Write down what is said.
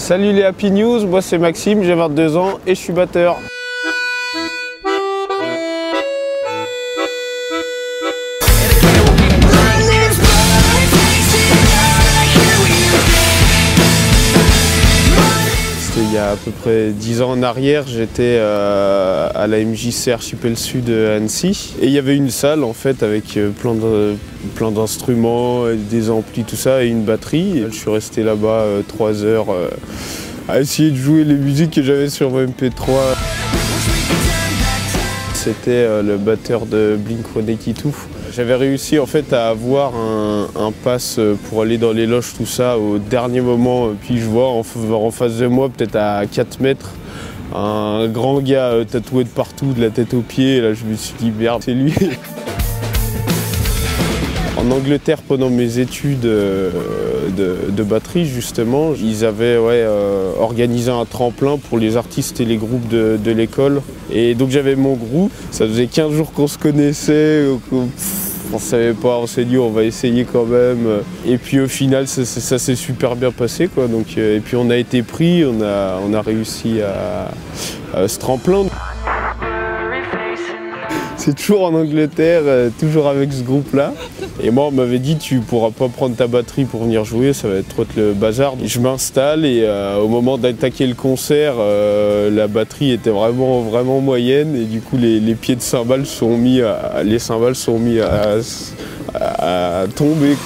Salut les Happy News, moi c'est Maxime, j'ai 22 ans et je suis batteur. Il y a à peu près 10 ans en arrière, j'étais euh, à la MJC Archipel Sud à Annecy et il y avait une salle en fait avec euh, plein plein d'instruments, euh, des amplis, tout ça et une batterie. Je suis resté là-bas 3 heures euh, à essayer de jouer les musiques que j'avais sur mon MP3. C'était euh, le batteur de Blink-182. J'avais réussi en fait à avoir un, un pass euh, pour aller dans les loges, tout ça, au dernier moment. Puis je vois en, en face de moi, peut-être à 4 mètres, un grand gars euh, tatoué de partout, de la tête aux pieds. Et là, je me suis dit, merde, c'est lui. En Angleterre, pendant mes études euh, de, batterie, justement, ils avaient euh, organisé un tremplin pour les artistes et les groupes de, l'école. Et donc j'avais mon groupe. Ça faisait 15 jours qu'on se connaissait. euh, pff, On savait pas, on s'est dit on va essayer quand même. Et puis au final, ça, s'est super bien passé. Donc, et puis on a été pris, on a, réussi à, à ce tremplin. C'est toujours en Angleterre, euh, toujours avec ce groupe-là. Et moi, on m'avait dit, tu pourras pas prendre ta batterie pour venir jouer, ça va être trop le bazar. Je m'installe et euh, au moment d'attaquer le concert, euh, la batterie était vraiment, vraiment moyenne. Et du coup, les, pieds de cymbales sont mis à, les cymbales sont mis à tomber.